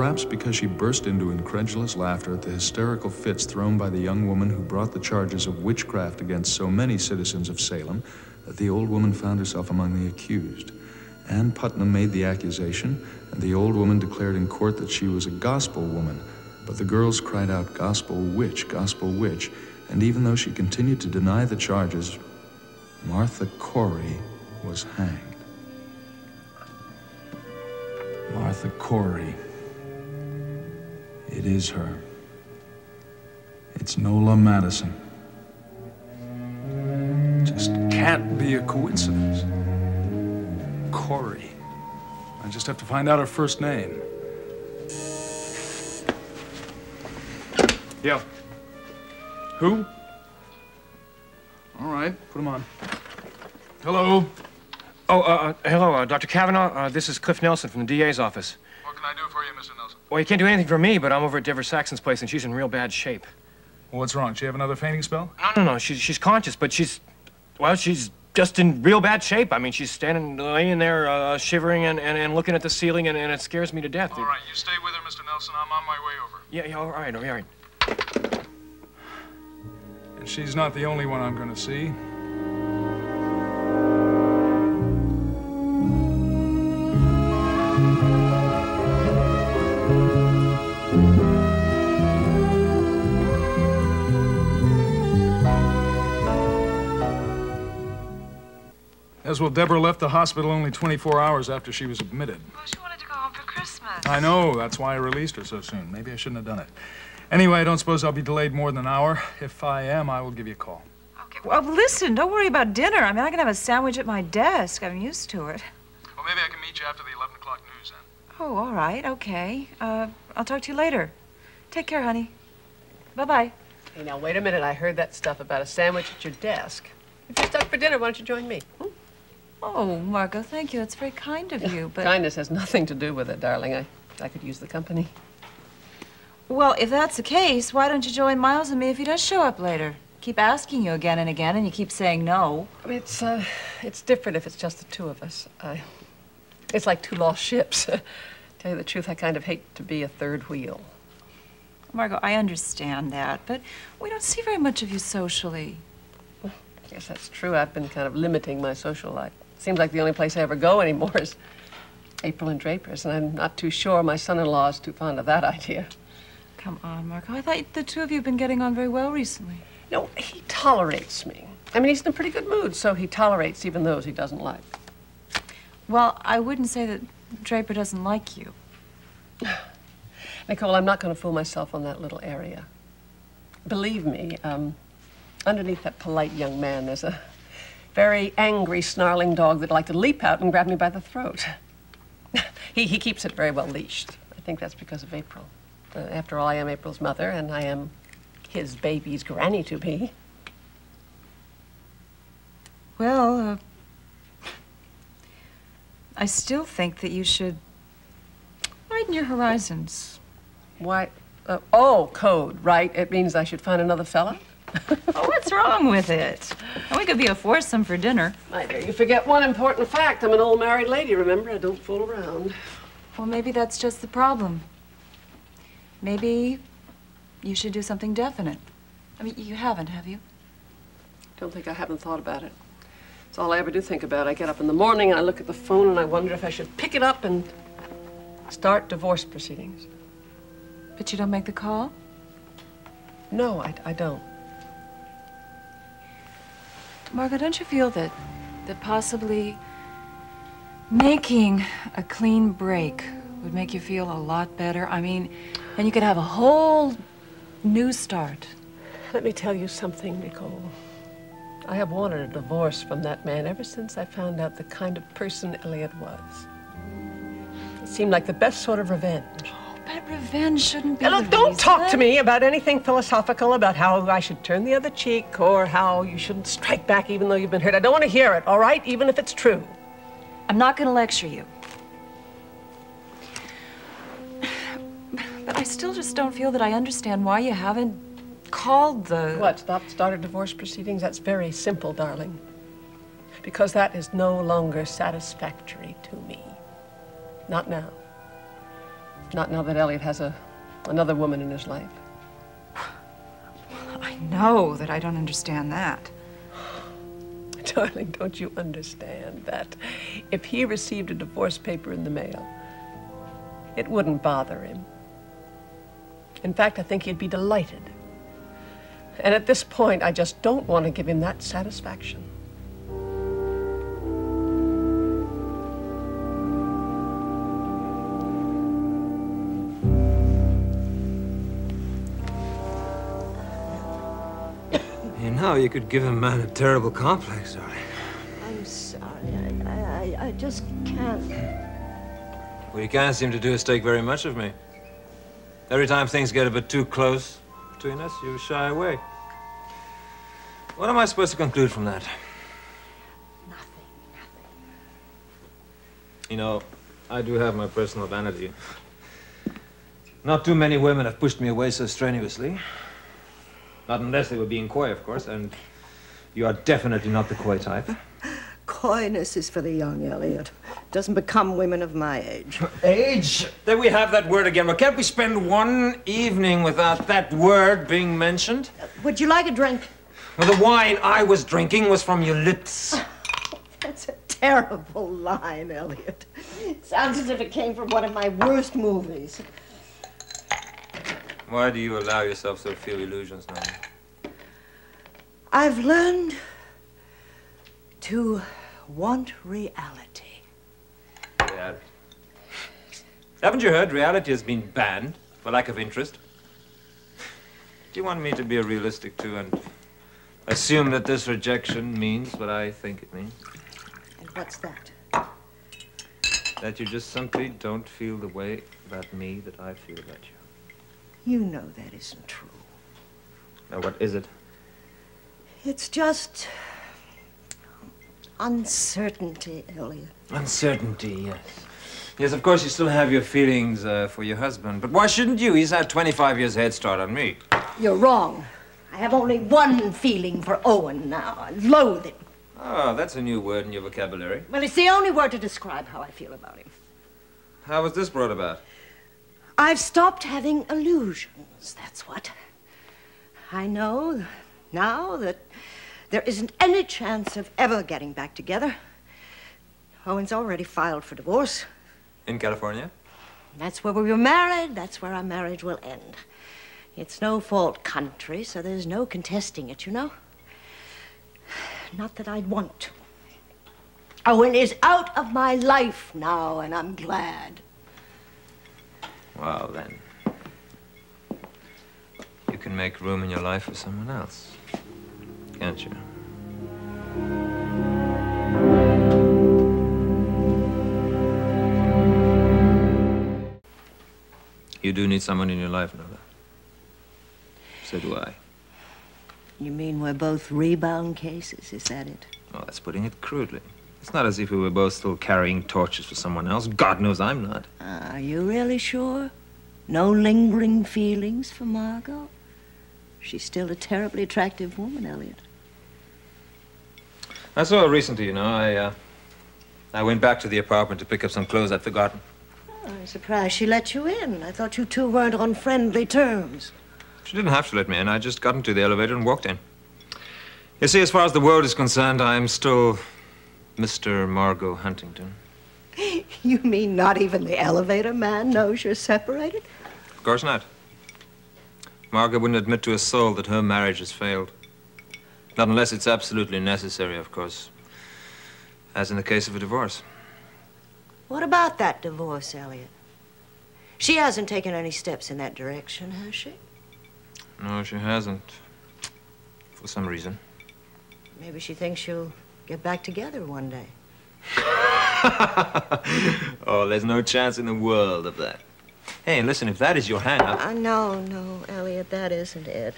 perhaps because she burst into incredulous laughter at the hysterical fits thrown by the young woman who brought the charges of witchcraft against so many citizens of Salem that the old woman found herself among the accused. Ann Putnam made the accusation, and the old woman declared in court that she was a gospel woman. But the girls cried out, Gospel witch, gospel witch, and even though she continued to deny the charges, Martha Corey was hanged. Martha Corey. It is her. It's Nola Madison. Just can't be a coincidence. Corey. I just have to find out her first name. Yeah. Who? All right, put him on. Hello. Oh, uh, uh, hello, uh, Dr. Cavanaugh. Uh, this is Cliff Nelson from the DA's office. What can I do for you, Mr. Nelson? Well, you can't do anything for me, but I'm over at Deborah Saxon's place, and she's in real bad shape. What's wrong? She have another fainting spell? No, no, no. She's, she's conscious, but she's, well, she's just in real bad shape. I mean, she's standing, laying there, uh, shivering and, and, and looking at the ceiling, and, and it scares me to death. All right, you stay with her, Mr. Nelson. I'm on my way over. Yeah, yeah, all right, all right. And she's not the only one I'm going to see. As well, Deborah left the hospital only 24 hours after she was admitted. Well, she wanted to go home for Christmas. I know, that's why I released her so soon. Maybe I shouldn't have done it. Anyway, I don't suppose I'll be delayed more than an hour. If I am, I will give you a call. Okay. Well, listen, don't worry about dinner. I mean, I can have a sandwich at my desk. I'm used to it. Well, maybe I can meet you after the 11 o'clock news then. Oh, all right. Okay. Uh, I'll talk to you later. Take care, honey. Bye-bye. Hey, now, wait a minute. I heard that stuff about a sandwich at your desk. If you're stuck for dinner, why don't you join me? Oh, Margot, thank you. It's very kind of you, but... Kindness has nothing to do with it, darling. I, I could use the company. Well, if that's the case, why don't you join Miles and me if he does show up later? Keep asking you again and again, and you keep saying no. It's, uh, it's different if it's just the two of us. I, it's like two lost ships. Tell you the truth, I kind of hate to be a third wheel. Margot, I understand that, but we don't see very much of you socially. Yes, that's true. I've been kind of limiting my social life. Seems like the only place I ever go anymore is April and Draper's, and I'm not too sure my son-in-law is too fond of that idea. Come on, Margot. I thought the two of you have been getting on very well recently. No, he tolerates me. I mean, he's in a pretty good mood, so he tolerates even those he doesn't like. Well, I wouldn't say that Draper doesn't like you. Nicole, I'm not going to fool myself on that little area. Believe me, um, underneath that polite young man, there's a very angry, snarling dog that'd like to leap out and grab me by the throat. he, he keeps it very well leashed. I think that's because of April. Uh, after all, I am April's mother, and I am his baby's granny to be. Well, uh, I still think that you should widen your horizons. Why? Uh, oh, code, right? It means I should find another fella? Oh, what's wrong with it? We could be a foursome for dinner. My dear, you forget one important fact. I'm an old married lady, remember? I don't fool around. Well, maybe that's just the problem. Maybe you should do something definite. I mean, you haven't, have you? Don't think I haven't thought about it. It's all I ever do think about. I get up in the morning and I look at the phone and I wonder if I should pick it up and start divorce proceedings. But you don't make the call? No, I, I don't. Margot, don't you feel that that possibly making a clean break would make you feel a lot better? I mean, and you could have a whole new start. Let me tell you something, Nicole. I have wanted a divorce from that man ever since I found out the kind of person Elliot was. It seemed like the best sort of revenge. But revenge shouldn't be. Now, look, don't reason. talk to me about anything philosophical about how I should turn the other cheek or how you shouldn't strike back even though you've been hurt. I don't want to hear it, all right? Even if it's true. I'm not going to lecture you. But I still just don't feel that I understand why you haven't called the. What, stop, started divorce proceedings? That's very simple, darling. Because that is no longer satisfactory to me. Not now. Not now that Elliot has a, another woman in his life. I know that I don't understand that. Darling, don't you understand that if he received a divorce paper in the mail, it wouldn't bother him? In fact, I think he'd be delighted. And at this point, I just don't want to give him that satisfaction. You could give a man a terrible complex, darling. I'm sorry. I, I, I just can't. Well, you can't seem to do is take very much of me. Every time things get a bit too close between us, you shy away. What am I supposed to conclude from that? Nothing, nothing. You know, I do have my personal vanity. Not too many women have pushed me away so strenuously. Not unless they were being coy, of course, and you are definitely not the coy type. Coyness is for the young, Elliot. Doesn't become women of my age. Age? There we have that word again. Well, can't we spend one evening without that word being mentioned? Uh, would you like a drink? Well, the wine I was drinking was from your lips. That's a terrible line, Elliot. Sounds as if it came from one of my worst movies. Why do you allow yourself so few illusions now? I've learned to want reality. Reality. Haven't you heard reality has been banned for lack of interest? Do you want me to be a realistic too and assume that this rejection means what I think it means? And what's that? That you just simply don't feel the way about me that I feel about you. You know that isn't true. Now, what is it? It's just uncertainty, Elliot. Uncertainty, yes. Yes, of course, you still have your feelings uh, for your husband. But why shouldn't you? He's had 25 years head start on me. You're wrong. I have only one feeling for Owen now. I loathe him. Oh, that's a new word in your vocabulary. Well, it's the only word to describe how I feel about him. How was this brought about? I've stopped having illusions, that's what. I know now that there isn't any chance of ever getting back together. Owen's already filed for divorce. In California? That's where we were married. That's where our marriage will end. It's no fault country, so there's no contesting it, you know? Not that I'd want to. Owen is out of my life now, and I'm glad. Well, then. You can make room in your life for someone else, can't you? You do need someone in your life, Nola. So do I. You mean we're both rebound cases? Is that it? Well, that's putting it crudely. It's not as if we were both still carrying torches for someone else. God knows I'm not. Are you really sure? No lingering feelings for Margot? She's still a terribly attractive woman, Elliot. I saw her recently, you know. I, uh, I went back to the apartment to pick up some clothes I'd forgotten. Oh, I'm surprised she let you in. I thought you two weren't on friendly terms. She didn't have to let me in. I just got into the elevator and walked in. You see, as far as the world is concerned, I'm still Mr. Margot Huntington. You mean not even the elevator man knows you're separated? Of course not. Margot wouldn't admit to a soul that her marriage has failed. Not unless it's absolutely necessary, of course. As in the case of a divorce. What about that divorce, Elliot? She hasn't taken any steps in that direction, has she? No, she hasn't. For some reason. Maybe she thinks she'll get back together one day. oh, there's no chance in the world of that. Hey, listen, if that is your hang-up... Uh, no, no, Elliot, that isn't it.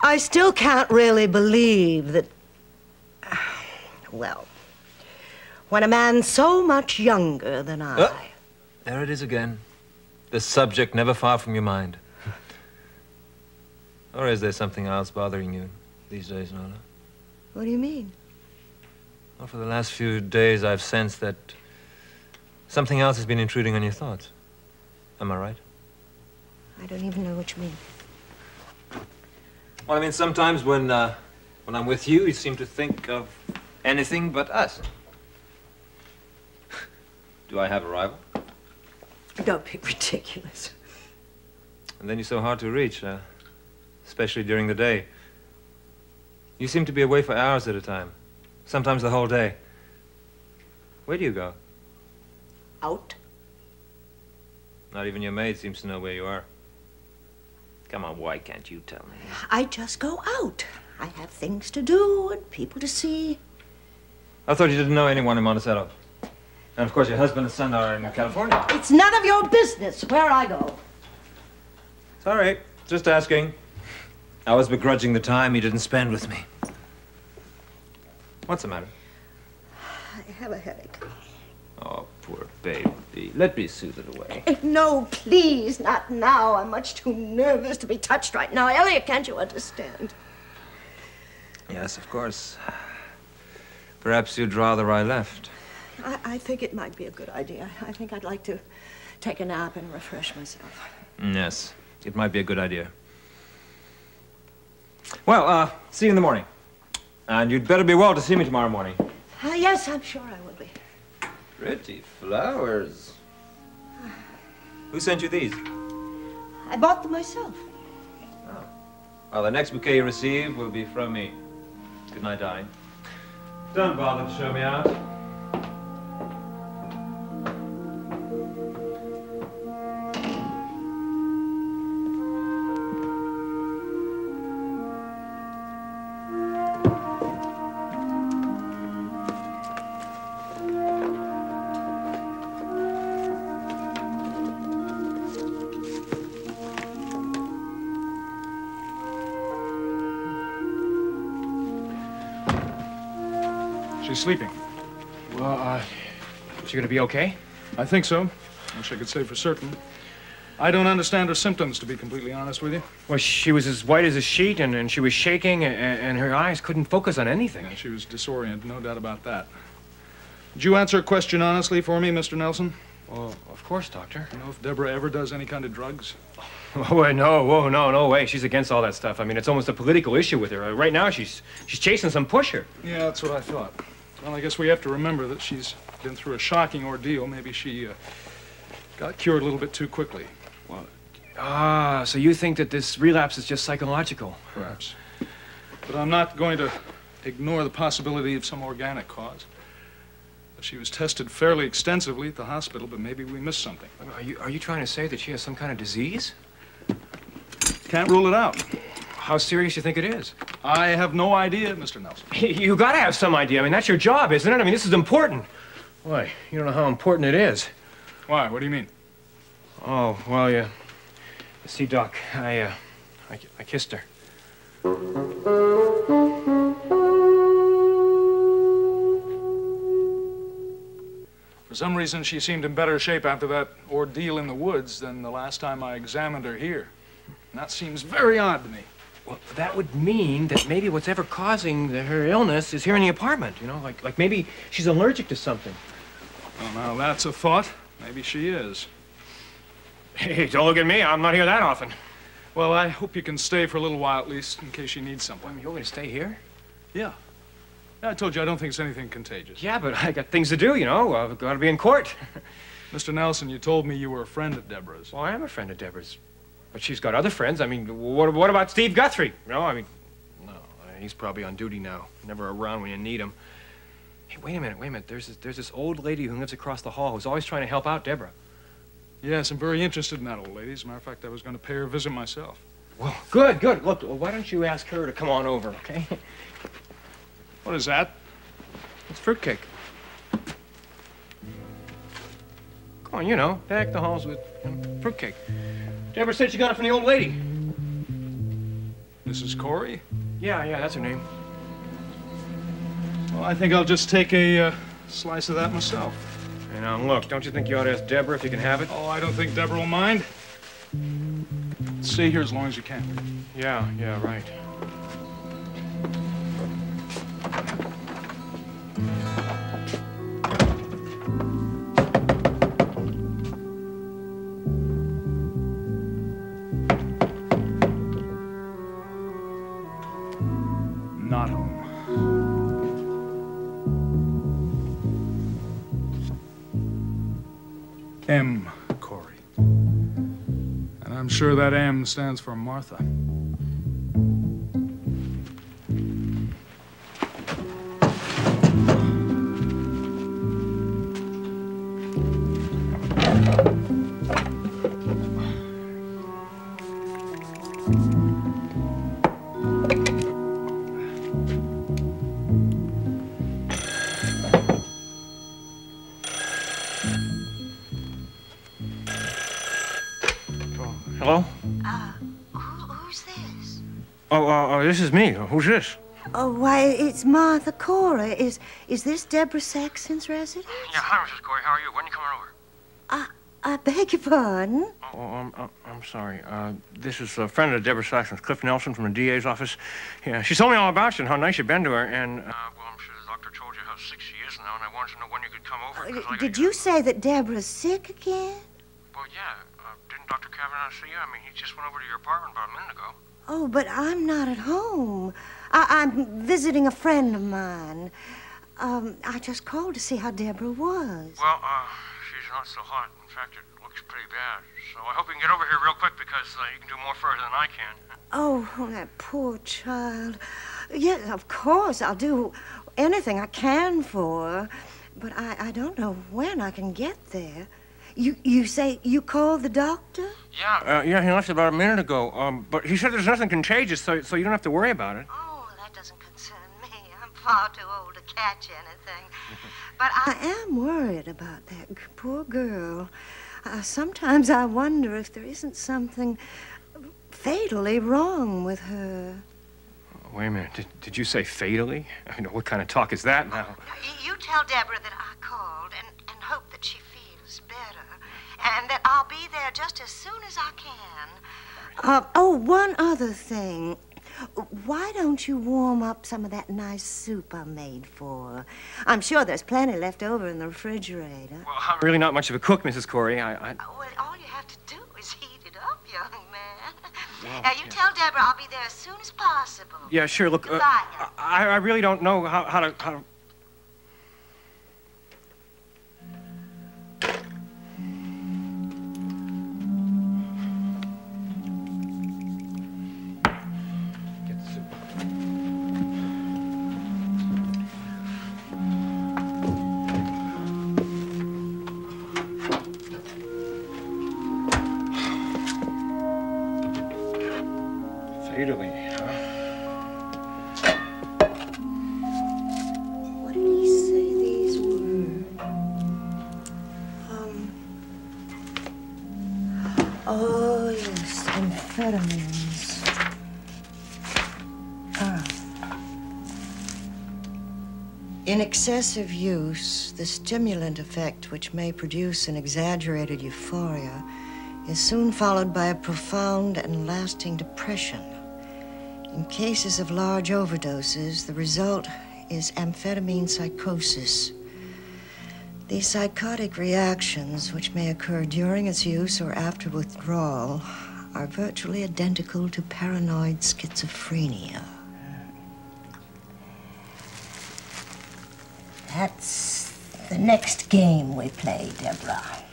I still can't really believe that. Well, when a man's so much younger than I. Uh, there it is again. The subject never far from your mind. or is there something else bothering you these days, Nola? What do you mean? Well, for the last few days, I've sensed that something else has been intruding on your thoughts. Am I right? I don't even know what you mean. Well, I mean, sometimes when, uh, when I'm with you, you seem to think of anything but us. Do I have a rival? Don't be ridiculous. And then you're so hard to reach, uh, especially during the day. You seem to be away for hours at a time, sometimes the whole day. Where do you go? Out? Not even your maid seems to know where you are. Come on, why can't you tell me? I just go out. I have things to do and people to see. I thought you didn't know anyone in Monticello. And of course, your husband and son are in California. It's none of your business where I go. Sorry, just asking. I was begrudging the time you didn't spend with me. What's the matter? I have a headache. Oh, poor baby. Let me soothe it away. No, please, not now. I'm much too nervous to be touched right now. Elliot, can't you understand? Yes, of course. Perhaps you'd rather I left. I, I think it might be a good idea. I think I'd like to take a nap and refresh myself. Yes, it might be a good idea. Well, uh, see you in the morning. And you'd better be well to see me tomorrow morning. Uh, yes, I'm sure I will be. Pretty flowers. Who sent you these? I bought them myself. Well, the next bouquet you receive will be from me. Good night, darling. Don't bother to show me out. She's sleeping. Well, uh, is she gonna be okay? I think so. Wish I could say for certain. I don't understand her symptoms, to be completely honest with you. Well, she was as white as a sheet, and, and she was shaking, and, and her eyes couldn't focus on anything. She was disoriented, no doubt about that. Did you answer a question honestly for me, Mr. Nelson? Well, of course, Doctor. You know if Deborah ever does any kind of drugs? Oh, no, whoa, no, no way. She's against all that stuff. I mean, it's almost a political issue with her. Right now, she's she's chasing some pusher. Yeah, that's what I thought. Well, I guess we have to remember that she's been through a shocking ordeal. Maybe she uh, got cured a little bit too quickly. Well, Ah, so you think that this relapse is just psychological? perhaps. But I'm not going to ignore the possibility of some organic cause. She was tested fairly extensively at the hospital, but maybe we missed something. Are you are you trying to say that she has some kind of disease? Can't rule it out. How serious you think it is? I have no idea, Mr. Nelson. You gotta have some idea. I mean, that's your job, isn't it? I mean, this is important. Why? You don't know how important it is. Why? What do you mean? Oh, well, yeah. See, Doc, I, uh, I, I kissed her. For some reason, she seemed in better shape after that ordeal in the woods than the last time I examined her here. And that seems very odd to me. Well, that would mean that maybe what's ever causing the, her illness is here in the apartment, you know? Like, like maybe she's allergic to something. Well, now that's a thought. Maybe she is. Hey, don't look at me. I'm not here that often. Well, I hope you can stay for a little while at least, in case she needs something. You want me to stay here? Yeah. Yeah, I told you I don't think it's anything contagious. Yeah, but I got things to do, you know? I've got to be in court. Mr. Nelson, you told me you were a friend of Deborah's. well, I am a friend of Deborah's. But she's got other friends. I mean, what, what about Steve Guthrie? No, I mean, no, he's probably on duty now. Never around when you need him. Hey, wait a minute, wait a minute. There's this, there's this old lady who lives across the hall who's always trying to help out Deborah. Yes, I'm very interested in that old lady. As a matter of fact, I was going to pay her a visit myself. Well, good, good. Look, why don't you ask her to come on over, okay? What is that? It's fruitcake. Come on, you know, deck the halls with you know, fruitcake. Deborah said she got it from the old lady. Mrs. Corey? Yeah, yeah, that's her name. Well, I think I'll just take a uh, slice of that myself. And now, look, don't you think you ought to ask Deborah if you can have it? Oh, I don't think Deborah will mind. Stay here as long as you can. Yeah, yeah, right. That M stands for Martha. This is me. Who's this? Oh, why, it's Martha Corey. Is is this Deborah Saxon's residence? Yeah, hi, Mrs. Corey. How are you? When are you coming over? I, I beg your pardon? Oh, I'm, I'm, I'm sorry. Uh, this is a friend of Deborah Saxon's, Cliff Nelson from the DA's office. Yeah, she told me all about you and how nice you've been to her. And, uh, well, I'm sure the doctor told you how sick she is now, and I wanted to know when you could come over. I gotta Did get- you say that Deborah's sick again? Well, yeah. Uh, didn't Dr. Cavanaugh see you? I mean, he just went over to your apartment about a minute ago. Oh, but I'm not at home. I, I'm visiting a friend of mine. Um, I just called to see how Deborah was. Well, uh, she's not so hot. In fact, it looks pretty bad. So I hope you can get over here real quick because uh, you can do more for her than I can. Oh, that poor child. Yes, of course, I'll do anything I can for her. But I, I don't know when I can get there. You, you say you called the doctor? Yeah. Uh, yeah, he left about a minute ago. Um, but he said there's nothing contagious, so, so you don't have to worry about it. Oh, that doesn't concern me. I'm far too old to catch anything. but I am worried about that g- poor girl. Uh, sometimes I wonder if there isn't something fatally wrong with her. Wait a minute. Did, did you say fatally? I mean, what kind of talk is that now? You tell Deborah that I called and, And that I'll be there just as soon as I can. Uh, oh, one other thing. Why don't you warm up some of that nice soup I made for? I'm sure there's plenty left over in the refrigerator. Well, I'm really not much of a cook, Mrs. Corey. I, I... Well, all you have to do is heat it up, young man. now, you tell Deborah I'll be there as soon as possible. Yeah, sure. Look, uh, I, I really don't know how, how to. How to... Ah. In excessive use, the stimulant effect, which may produce an exaggerated euphoria, is soon followed by a profound and lasting depression. In cases of large overdoses, the result is amphetamine psychosis. These psychotic reactions, which may occur during its use or after withdrawal, are virtually identical to paranoid schizophrenia. That's the next game we play, Deborah.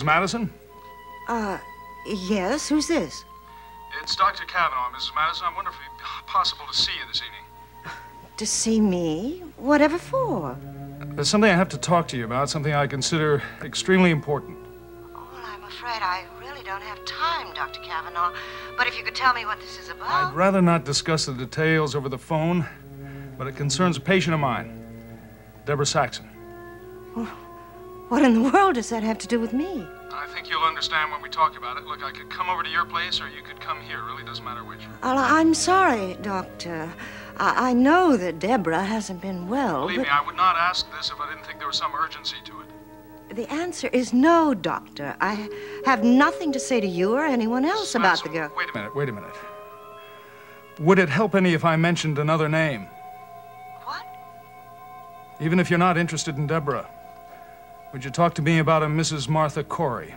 Mrs. Madison? Uh, yes, who's this? It's Dr. Cavanaugh, Mrs. Madison. I wonder if it'd be possible to see you this evening. to see me? Whatever for? There's something I have to talk to you about, something I consider extremely important. Well, I'm afraid I really don't have time, Dr. Cavanaugh. But if you could tell me what this is about. I'd rather not discuss the details over the phone, but it concerns a patient of mine, Deborah Saxon. What in the world does that have to do with me? I think you'll understand when we talk about it. Look, I could come over to your place or you could come here. It Really doesn't matter which. Well, I'm sorry, Doctor. I, I know that Deborah hasn't been well, Believe but me, I would not ask this if I didn't think there was some urgency to it. the answer is no, Doctor. I have nothing to say to you or anyone else about the girl. Wait a minute, wait a minute. Would it help any if I mentioned another name? What? Even if you're not interested in Deborah? Would you talk to me about a Mrs. Martha Corey?